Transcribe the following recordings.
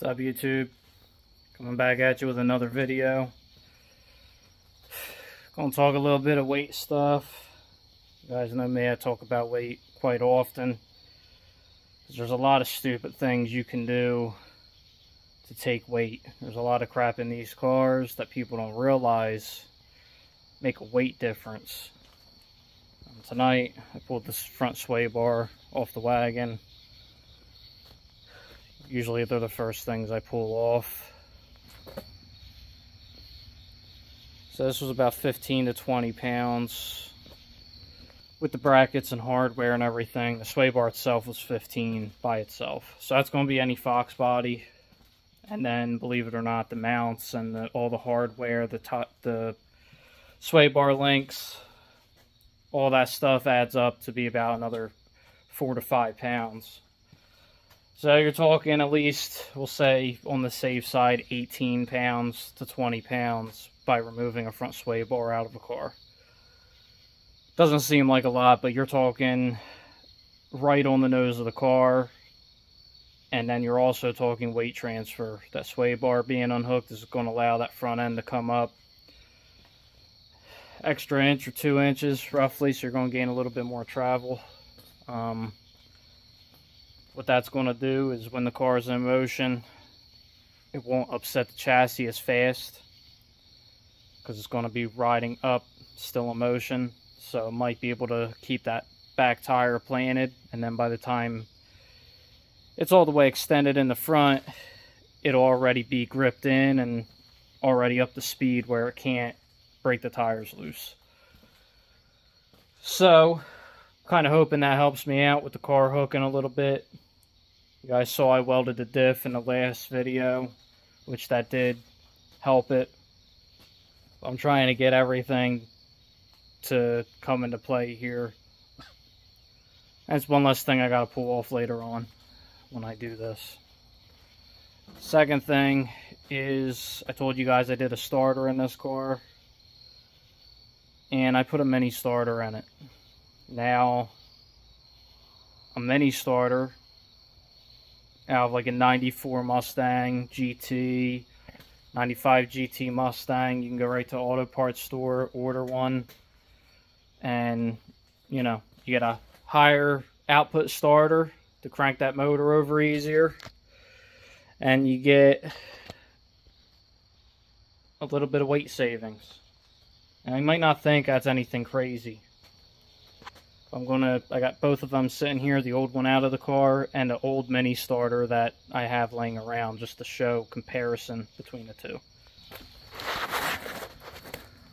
What's up YouTube? Coming back at you with another video. Gonna talk a little bit of weight stuff. You guys know me, I talk about weight quite often. There's a lot of stupid things you can do to take weight. There's a lot of crap in these cars that people don't realize make a weight difference. Um, tonight, I pulled this front sway bar off the wagon usually they're the first things I pull off. So this was about 15 to 20 pounds with the brackets and hardware and everything. The sway bar itself was 15 by itself. So that's going to be any Fox body. And then, believe it or not, the mounts and the, all the hardware, the top, the sway bar links, all that stuff adds up to be about another four to five pounds. So you're talking at least, we'll say, on the safe side, 18 pounds to 20 pounds by removing a front sway bar out of a car. Doesn't seem like a lot, but you're talking right on the nose of the car. And then you're also talking weight transfer. That sway bar being unhooked is going to allow that front end to come up extra inch or two inches roughly, so you're going to gain a little bit more travel. Um, what that's going to do is when the car is in motion, it won't upset the chassis as fast because it's going to be riding up still in motion. So it might be able to keep that back tire planted and then by the time it's all the way extended in the front, it'll already be gripped in and already up to speed where it can't break the tires loose. So, kind of hoping that helps me out with the car hooking a little bit. You guys saw I welded the diff in the last video, which that did help it. I'm trying to get everything to come into play here. That's one less thing I got to pull off later on when I do this. Second thing is, I told you guys I did a starter in this car. And I put a mini starter in it. Now, a mini starter out of like a 94 Mustang GT, 95 GT Mustang. You can go right to auto parts store, order one, and you know, you get a higher output starter to crank that motor over easier. And you get a little bit of weight savings. And you might not think that's anything crazy. I'm gonna, I got both of them sitting here, the old one out of the car and the old mini starter that I have laying around just to show comparison between the two.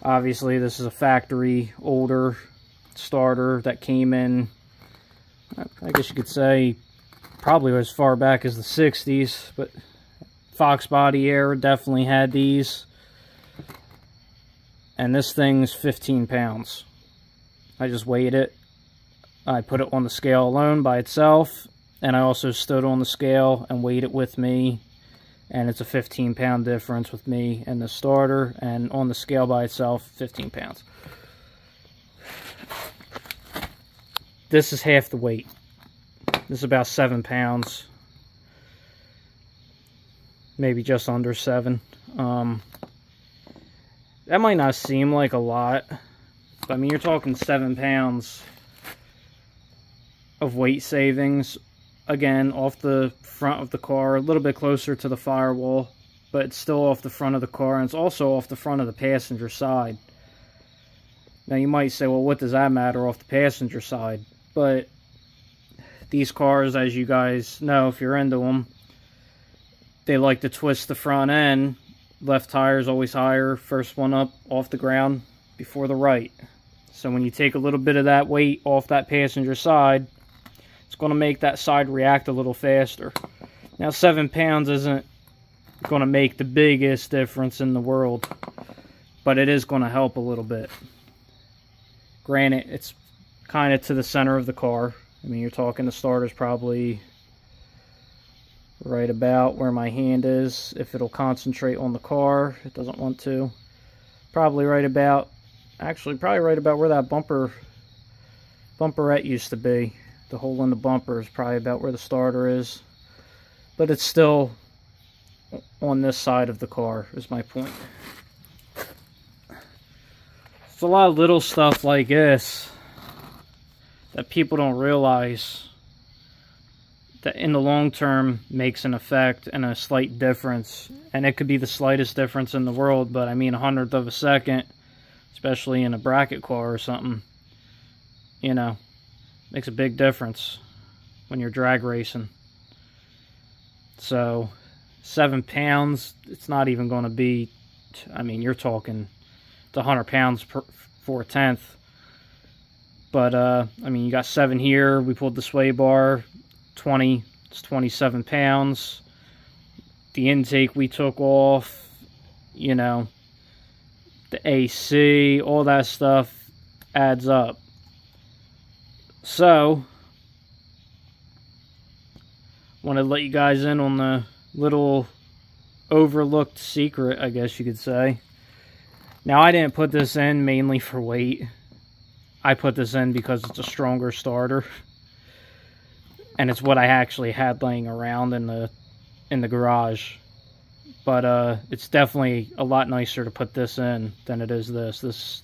Obviously this is a factory older starter that came in, I guess you could say, probably as far back as the 60s, but Fox Body Air definitely had these. And this thing's 15 pounds. I just weighed it I put it on the scale alone by itself, and I also stood on the scale and weighed it with me, and it's a 15 pound difference with me and the starter, and on the scale by itself, 15 pounds. This is half the weight. This is about 7 pounds. Maybe just under 7. Um, that might not seem like a lot. But I mean, you're talking 7 pounds of weight savings. Again, off the front of the car, a little bit closer to the firewall, but it's still off the front of the car, and it's also off the front of the passenger side. Now, you might say, well, what does that matter off the passenger side? But these cars, as you guys know, if you're into them, they like to twist the front end. Left tire is always higher, first one up off the ground before the right. So when you take a little bit of that weight off that passenger side, it's going to make that side react a little faster. Now, 7 pounds isn't going to make the biggest difference in the world, but it is going to help a little bit. Granted, it's kind of to the center of the car. I mean, you're talking the starter's probably right about where my hand is. If it'll concentrate on the car, it doesn't want to. Probably right about, actually probably right about where that bumper, bumperette used to be. The hole in the bumper is probably about where the starter is. But it's still on this side of the car is my point. It's a lot of little stuff like this that people don't realize that in the long term makes an effect and a slight difference. And it could be the slightest difference in the world, but I mean a hundredth of a second, especially in a bracket car or something, you know, makes a big difference when you're drag racing. So, seven pounds, it's not even going to be, I mean, you're talking the 100 pounds per, for a tenth. But, uh, I mean, you got seven here. We pulled the sway bar, 20, it's 27 pounds. The intake we took off, you know, the AC, all that stuff adds up. So, want to let you guys in on the little overlooked secret, I guess you could say. Now, I didn't put this in mainly for weight. I put this in because it's a stronger starter. And it's what I actually had laying around in the in the garage. But uh, it's definitely a lot nicer to put this in than it is this. This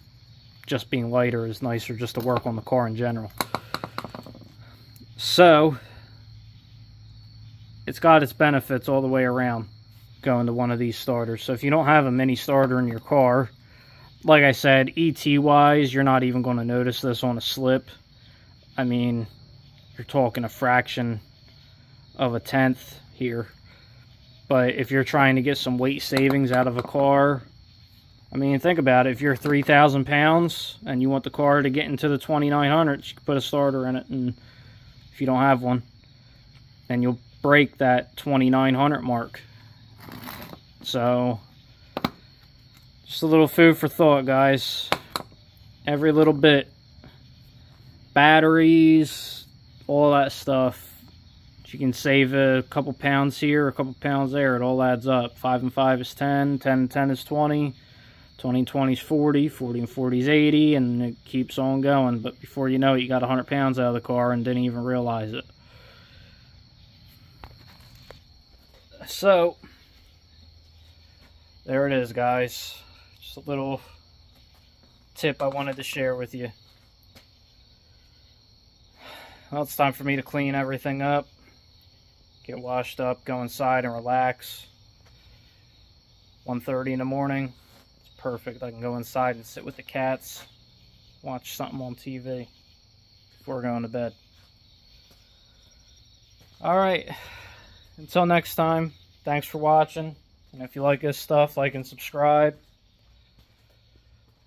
just being lighter is nicer just to work on the car in general. So, it's got its benefits all the way around going to one of these starters. So if you don't have a mini starter in your car, like I said, ET-wise, you're not even going to notice this on a slip. I mean, you're talking a fraction of a tenth here. But if you're trying to get some weight savings out of a car, I mean, think about it. If you're 3,000 pounds and you want the car to get into the 2,900, you can put a starter in it. And if you don't have one, then you'll break that 2900 mark. So, just a little food for thought, guys. Every little bit. Batteries, all that stuff. You can save a couple pounds here, a couple pounds there. It all adds up. 5 and 5 is 10, 10 and 10 is 20, 20 and 20 is 40, 40 and 40 is 80, and it keeps on going. But before you know it, you got 100 pounds out of the car and didn't even realize it. so there it is guys just a little tip I wanted to share with you well it's time for me to clean everything up get washed up go inside and relax 1.30 in the morning perfect I can go inside and sit with the cats watch something on TV before going to bed all right until next time, thanks for watching. And if you like this stuff, like and subscribe.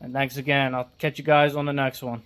And thanks again. I'll catch you guys on the next one.